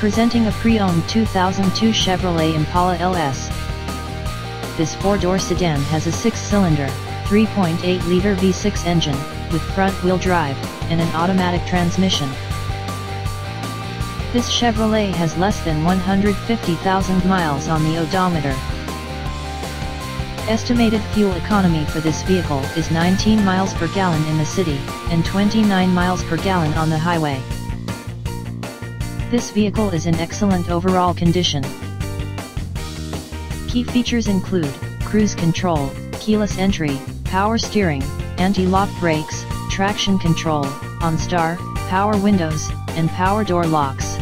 Presenting a pre-owned 2002 Chevrolet Impala LS. This four-door sedan has a six-cylinder, 3.8-liter V6 engine, with front-wheel drive, and an automatic transmission. This Chevrolet has less than 150,000 miles on the odometer. Estimated fuel economy for this vehicle is 19 miles per gallon in the city, and 29 miles per gallon on the highway. This vehicle is in excellent overall condition. Key features include, cruise control, keyless entry, power steering, anti-lock brakes, traction control, OnStar, power windows, and power door locks.